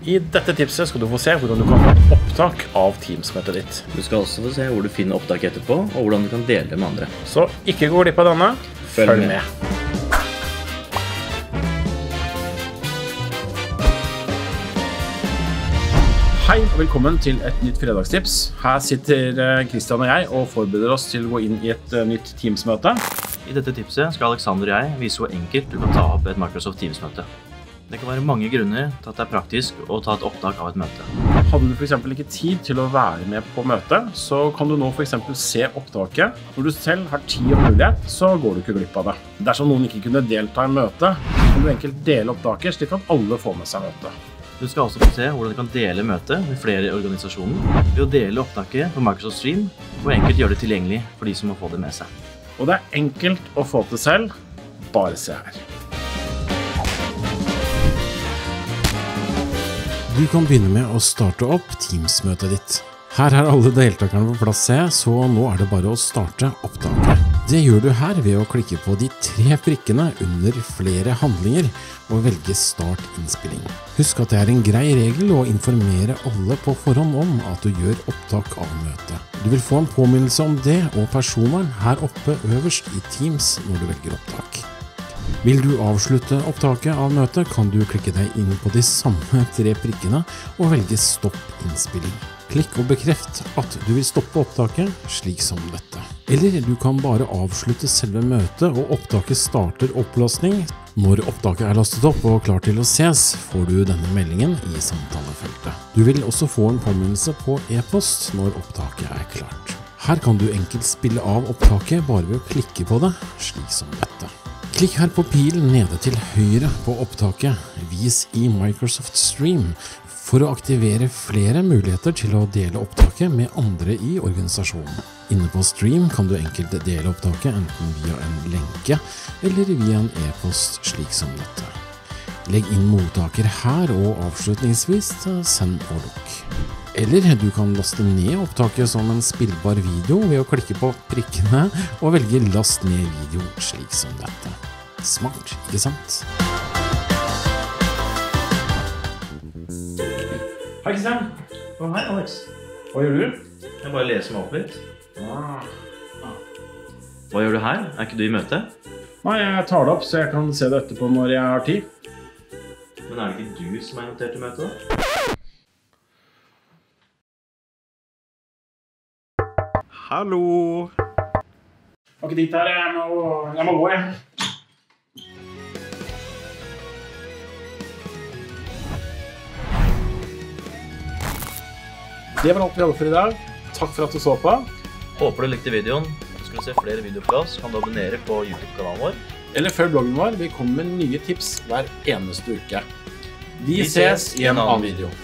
I dette tipset skal du få se hvordan du kan få opptak av Teams-møtet ditt. Du skal også få se hvor du finner opptak etterpå, og hvordan du kan dele det med andre. Så ikke gå glipp av denne. Følg Følg med. med. Hei og velkommen til et nytt fredagstips. Her sitter Kristian Christian og jeg og forbereder oss til å gå inn i et eh, nytt Teams-møte. I dette tipset skal Alexander og jeg vise hvor enkelt du kan ta opp et Microsoft Teams-møte. Det kan være mange grunner til at det er praktisk å ta et opptak av et møte. Hadde du f.eks. ikke tid til å være med på møtet, så kan du nå f.eks. se opptaket. Når du selv har tid og mulighet, så går du ikke glipp av det. Dersom noen ikke kunne delta i møtet, kan du enkelt dele opptaket, slik at alle får med seg møtet. Du skal også få se hvordan du kan dele møtet med flere i organisasjonen ved å dele opptaket på Microsoft Stream og enkelt gjøre det tilgjengelig for de som må få det med seg. Og det er enkelt å få til selv. Bare se her. Du kan begynne med å starte opp Teams-møtet ditt. Her er alle deltakerne på plass, C, så nå er det bare å starte opptaket. Det gjør du her ved å klikke på de tre prikkene under flere handlinger og velge Start innspilling. Husk at det er en grei regel å informere alle på forhånd om at du gjør opptak av møtet. Du vil få en påminnelse om det og personvern her oppe øverst i Teams når du velger opptak. Vil du avslutte opptaket av møtet, kan du klikke deg inn på de samme tre prikkene og velge Stopp innspilling. Klikk og bekreft at du vil stoppe opptaket, slik som dette. Eller du kan bare avslutte selve møtet, og opptaket starter opplastning. Når opptaket er lastet opp og klar til å ses, får du denne meldingen i samtalefeltet. Du vil også få en påminnelse på e-post når opptaket er klart. Her kan du enkelt spille av opptaket bare ved å klikke på det, slik som dette. Klikk her på pilen nede til høyre på opptaket, vis i Microsoft Stream, for å aktivere flere muligheter til å dele opptaket med andre i organisasjonen. Inne på Stream kan du enkelt dele opptaket enten via en lenke eller via en e-post slik som dette. Legg inn mottaker her, og avslutningsvis send og lukk. Eller du kan laste ned opptaket som en spillbar video ved å klikke på prikkene og velge last ned video slik som dette. Smart, ikke sant? Hei, Kristian. Oh, hei, Alex. Hva gjør du? Jeg bare leser meg opp litt. Ah. Hva gjør du her? Er ikke du i møte? Nei, jeg tar det opp, så jeg kan se det etterpå når jeg har tid. Men er det ikke du som er invitert til møtet, da? Hallo. Var ikke dit her. Jeg må, jeg må gå, jeg. Det var alt vi hadde for i dag. Takk for at du så på. Håper du likte videoen. Skal du se flere videoer fra oss, kan du abonnere på YouTube-kanalen vår. Eller før bloggen vår. Vi kommer med nye tips hver eneste uke. Vi ses i en annen video.